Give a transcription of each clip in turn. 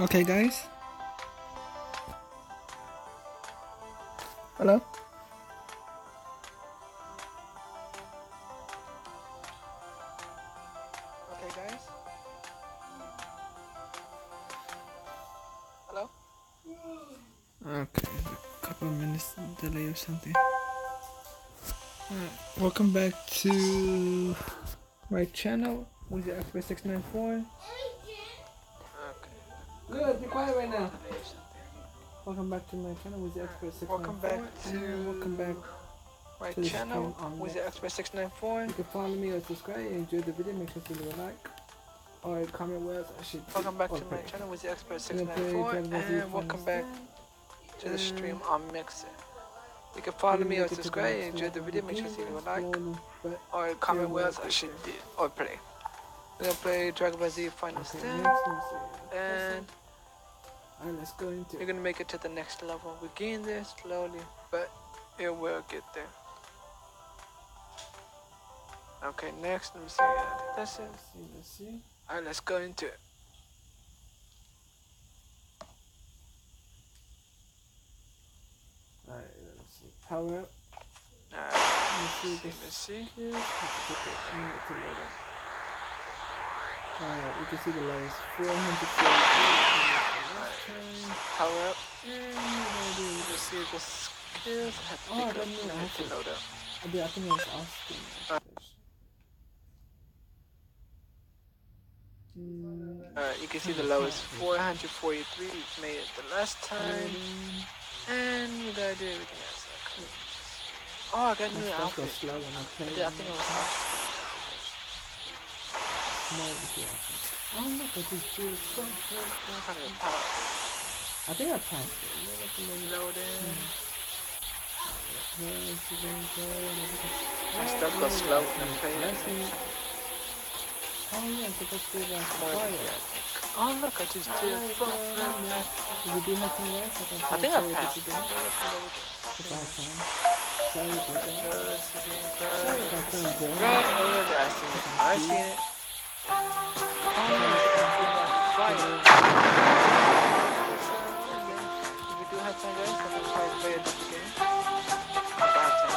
Okay, guys. Hello? Okay, guys. Hello? Okay, a couple minutes delay or something. Right, welcome back to my channel, Windsor FB694 quiet right now. Welcome back to my channel, Muzi Expert 694. Welcome back to and welcome back. my to the channel stream with the- the Expert 694. You can follow me or subscribe and enjoy the video. Make sure to leave a like or comment what else I should do Welcome back to my channel with the Expert We're gonna play 694 Dragon and welcome back to the mm. stream and on Mixer. You can follow me or the subscribe and enjoy the video. Make sure to leave a like or comment we'll else I should do or play. We're gonna play Dragon Ball Z Final okay, Stand next let me see and it's going to. You're gonna make it to the next level. We're getting there slowly, but it will get there. Okay, next, let me see. That's it. Let's see, let's see. All right, let's go into it. All right, let's see. Power up. All right, let's see. Let's see. All right, you can see the lights. 400. Power up. And we're gonna skills. I have to oh, pick I up. I have to know. I, I think it was off screen. Alright, you can see the low is 443. We've made it the last time. And we gotta do everything else. Oh, I got a new outfit. Slow I, play I, think it was off. No, the outfit. Oh, look at this dude. So. I think I passed it. Yeah, that's a little- Load in. Yeah, it's a very good and everything. My stuff goes Yeah, slow yeah, when I yeah. play it. Let's see. Oh yeah, so that's good. More fire. than that. Oh, look, I just did. Alright, Fuck, man. yeah. If you do have some rest, I can I try think to I show you passed. what you do. If I have time. Sorry about that. Sorry Right, if I couldn't do it. over there. I seen it. If we do have time, guys, I'm gonna try to play a different game. Bad time.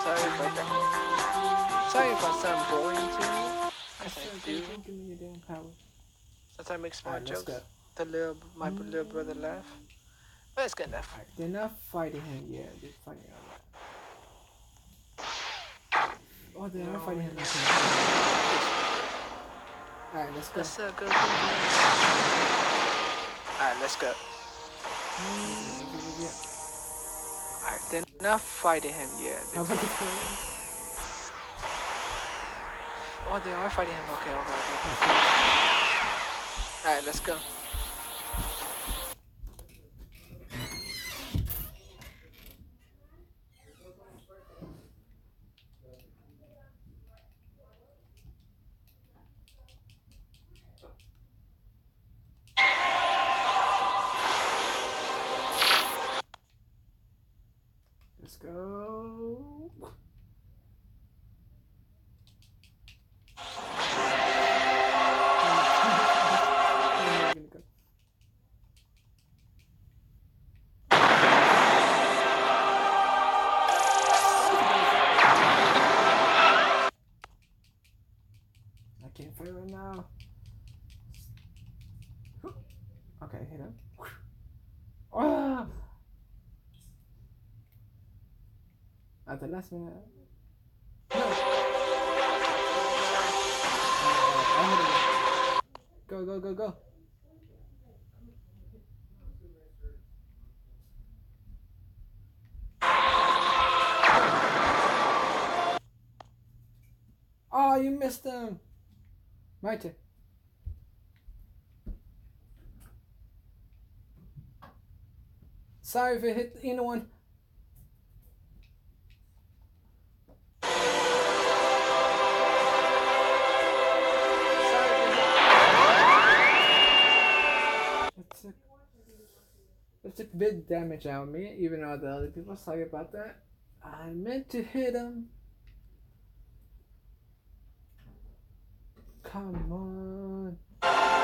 Sorry about that. Sorry if I sound boring to you. I Yes, I said, do. don't give me your damn power. Sometimes I make Alright, jokes. The little, my little brother laugh. But it's good enough. Alright, they're not fighting him yet. They're fighting him. Oh, they're not fighting him. Alright, let's go. Let's uh, go. Alright, let's go. Yeah. Alright, they're not fighting him yet. How about the play? Oh, they are fighting him. Okay, okay, okay. Alright, let's go. Ah! At the last minute. Go, go, go, go. Oh, you missed him. My turn. Sorry if it hit anyone. That took, big damage out of me, even though the other people sorry about that. I meant to hit him. Come on.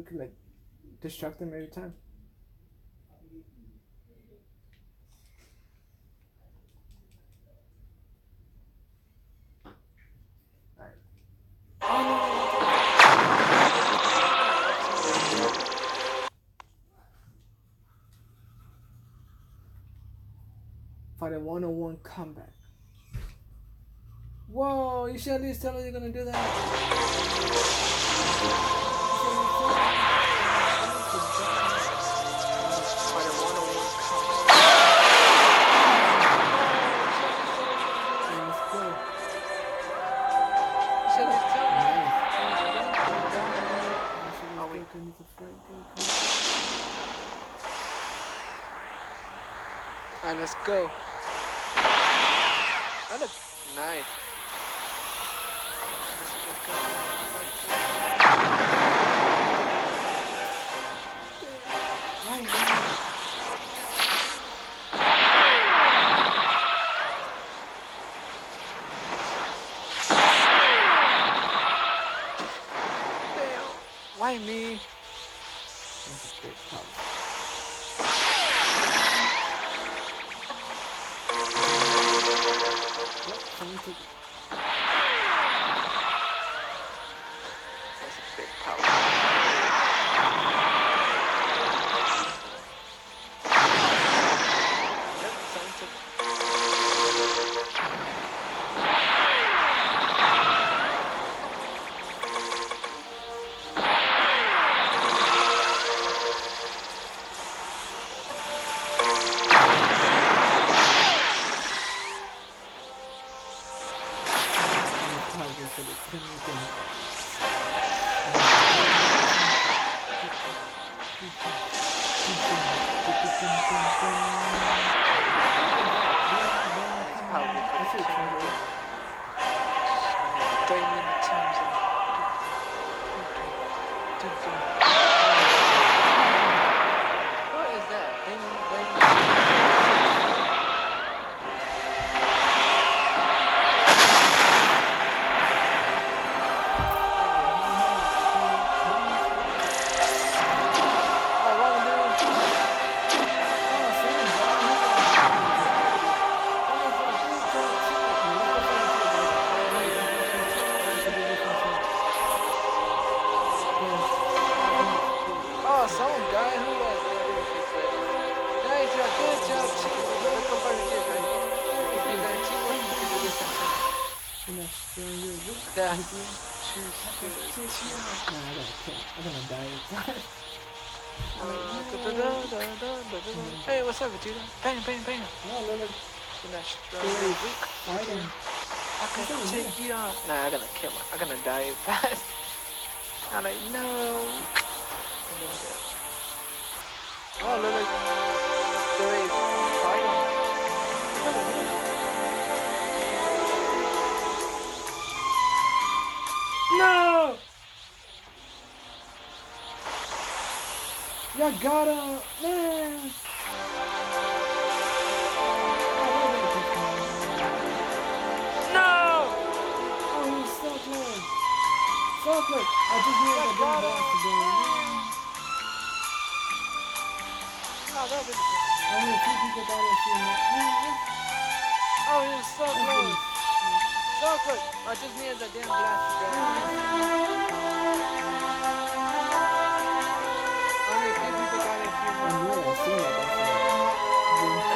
We could like distract them every time. Fight a one-on-one comeback. Whoa! You should at least tell us you're gonna do that. Let's go. That's You're not strong. You're. I can take you on. Nah, I'm gonna kill him. I'm gonna die fast. I'm like, no. Oh. There is fire. No! You gotta. Man! No! So close! I just knew that got damn boss to go. Oh, that was, Only two people got it. She oh, he was so close. So close. I just needed the damn glass to go. Only a few people got it. I knew it. I seen it.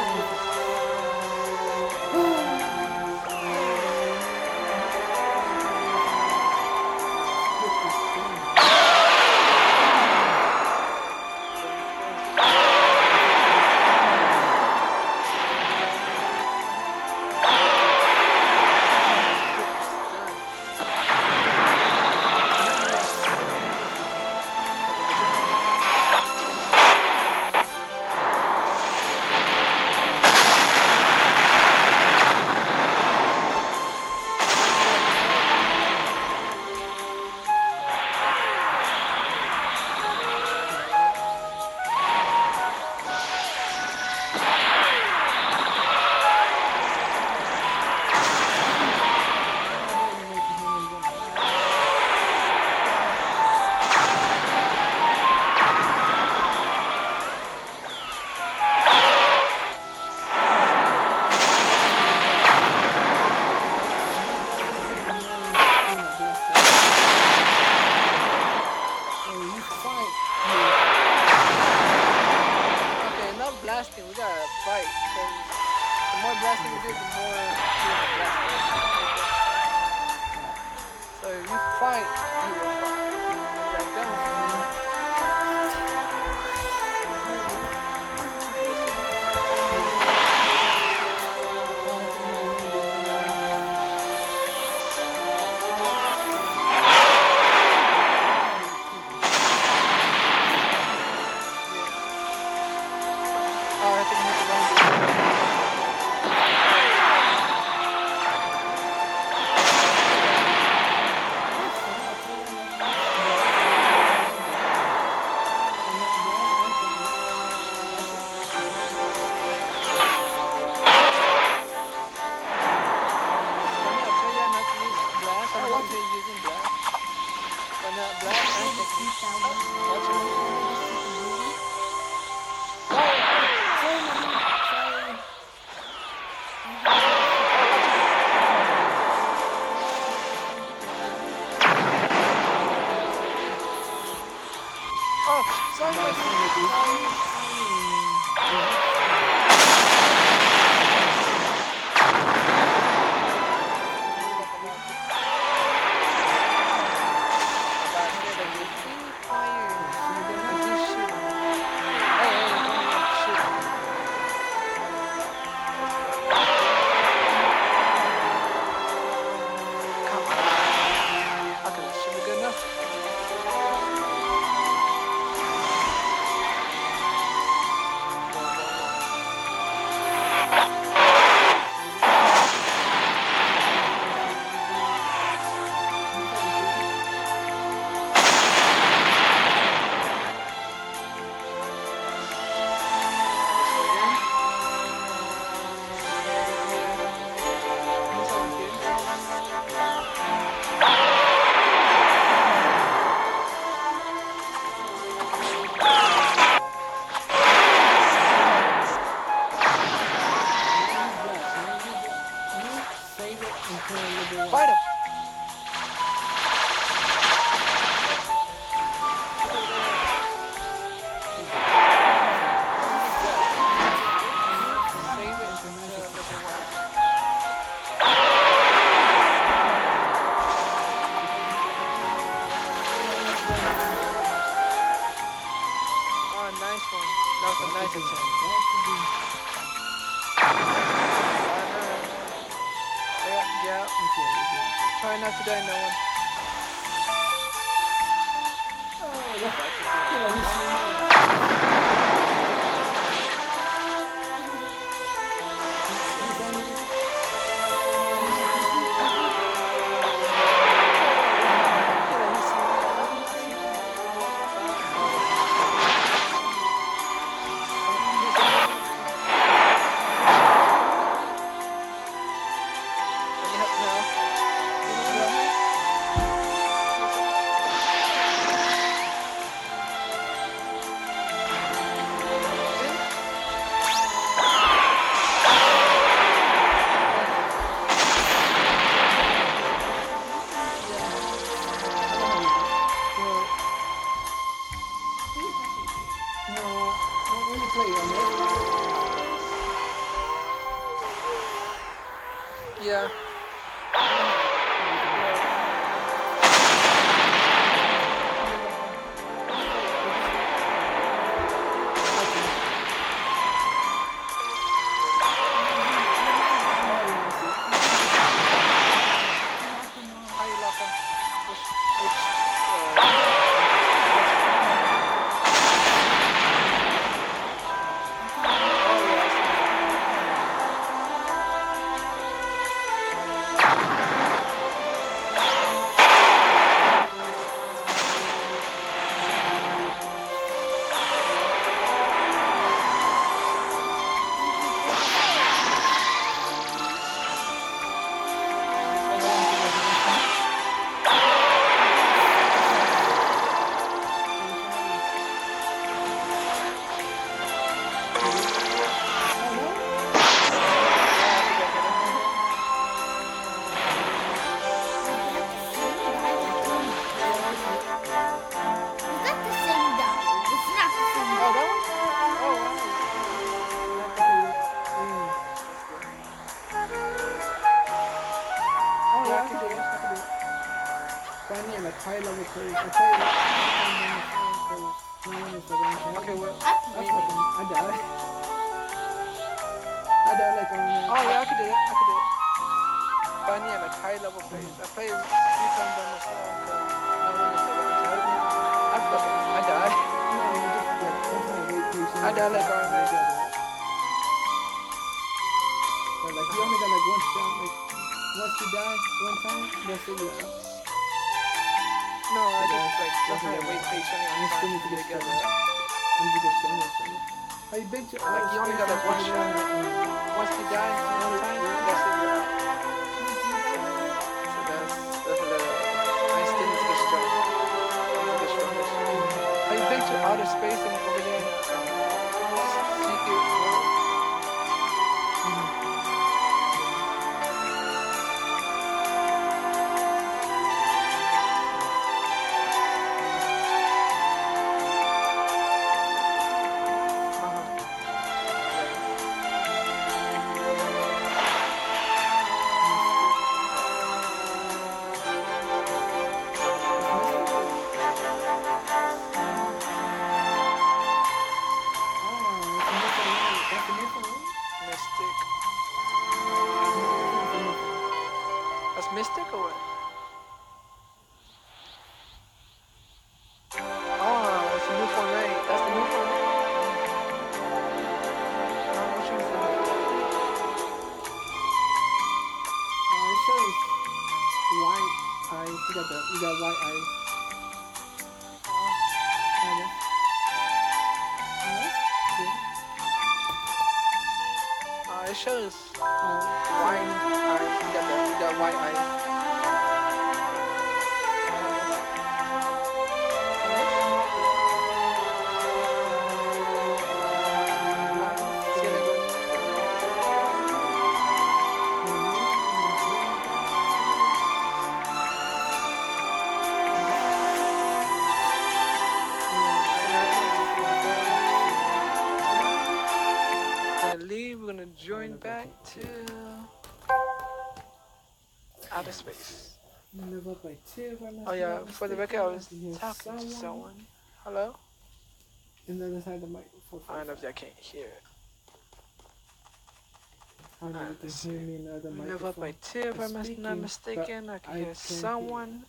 Try not to die, no one. Yeah. I like high level curves. I play like no one is like. Okay, well. I That's what I died. I died like on. Oh, yeah, I could do it. I could do it. I like high level plays. I play few times on no one is around. I, I died. No, you just like sometimes wait till you see I died like on But like you only got like one shot. Like once you die one time, that's it. No, I just like sometimes wait patiently You on still need to to get get together. And you get stronger. So. Have you been to all Like, you only got, like, one spaces shot. around, um, Once you die one time, that's it. You're out. So that's that's a little. I still need to get strong. I need to get stronger. Have you outer space and over there? You got white eyes. Uh, it shows Uh, white eyes. You got you got white eyes. Outer space. Live by two. Oh yeah, for the record, I was talking to someone. Hello? In the other side of the microphone. I don't know if y'all can't hear it. I don't know if can hear me in the other up by microphone. two, if I'm not speaking, mistaken. I can I hear can't hear. someone.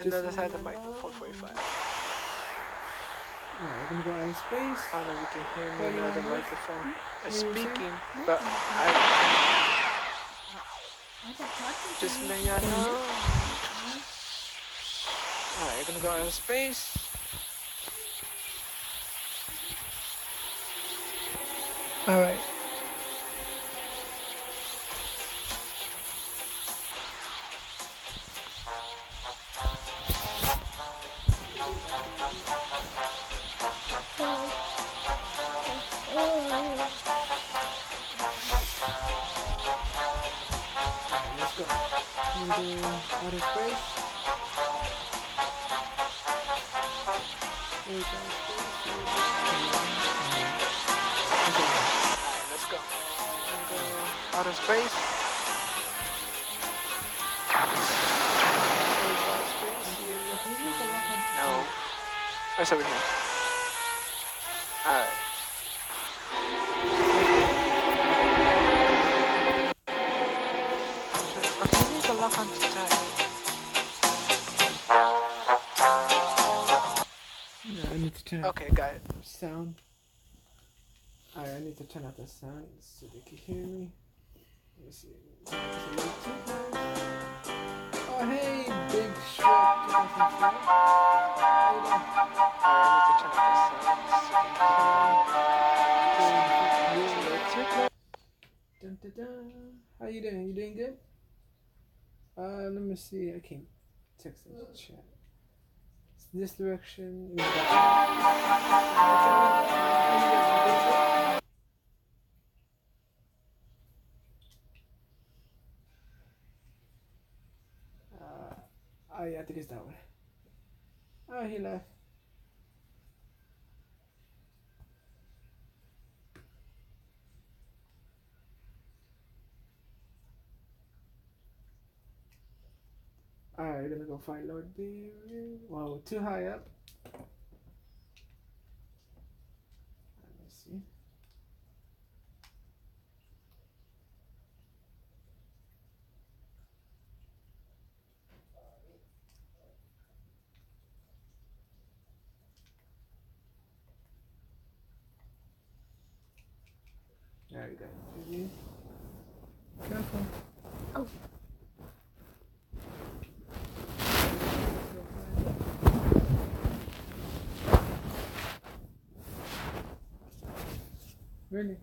In Just the other side of the leave it microphone, alone. 45. Alright, we're gonna go out in space. I don't know if you can hear me in the other microphone. I'm What do you say? speaking, but I I can talk to just let y'all oh. know. Alright, you're gonna go out in space. Alright, We're going out in space. Okay. Let's go. Outer space. No. That's over here. Alright. Need to turn Okay, got it. sound. Alright, I need to turn out the sound so they can hear me. Let me see. Is it like too close? Oh, hey, big Shrek. Give us some Shrek. How you doing? I need to turn out the sound so Dun, dun, dun. How you doing? You doing good? Uh, let me see. I can text in the chat. This direction. Uh, oh I think it's that one. Oh, he left. Alright, we're gonna go find Lord Beer. Whoa, too high up. Let me see. There we go. Vivian. Careful. Oh. Really?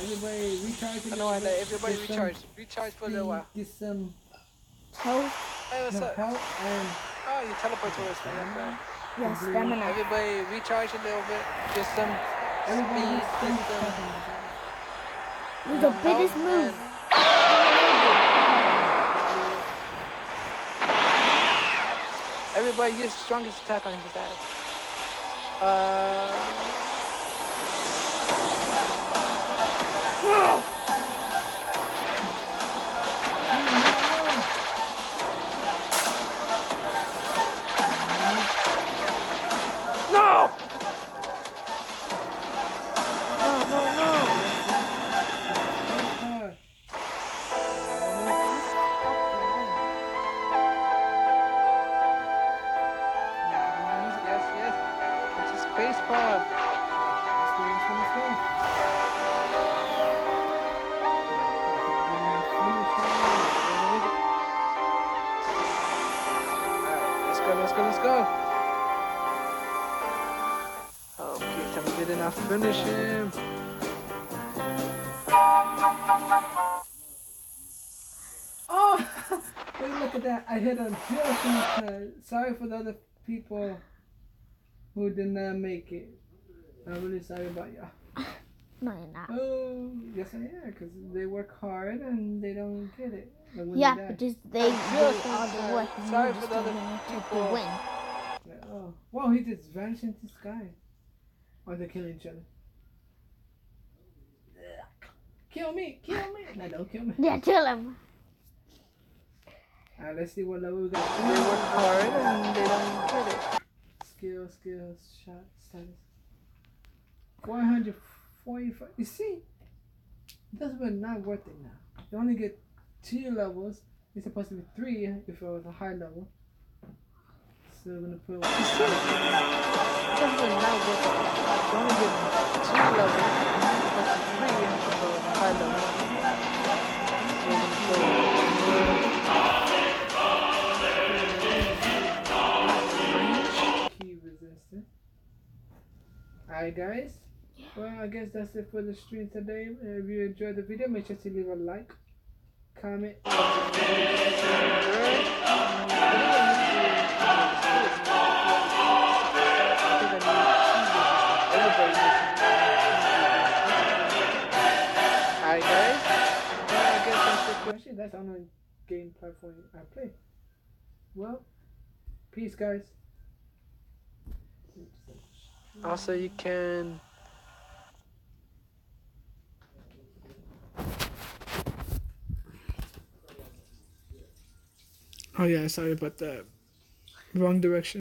Everybody recharge. I know, I know. Everybody Get some recharge. Recharge for a little while. speed, Get some Health. Hey, what's no, up? help and Oh, you teleport to us, man. Yeah, stamina. Everybody recharge a little bit. Get some everybody speed. speed. Get some This is the biggest move. and- Everybody use strongest attack on his ass. Uh, no! Finish him. Oh, wait, look at that. I hit a hill. Uh, sorry for the other people who did not make it. I'm really sorry about y'all. No, you're not. Oh, yes I am, because they work hard and they don't get it. Yeah, they die- because they do just all the sorry- work and sorry you for the other don't even get people. win. Yeah, Oh, wow, he just vanished into the sky. Or they kill each other. Kill me, kill me. No, don't kill me. Yeah, kill him. Alright, let's see what level we They work hard and they don't get it. Skill, skills, shot, status. 445. You see, that's not worth it now. You only get two levels. It's supposed to be three if it was a high level. We're gonna put. Something not worth it. You only get two levels, three for the high level. So we're gonna ki resistant. Alright guys. Well I guess that's it for the stream today. If you enjoyed the video, make sure to leave a like, comment, it for Actually, that's the only game platform I play. Well, peace, guys. Also, you can. Oh yeah, sorry about that. Wrong direction.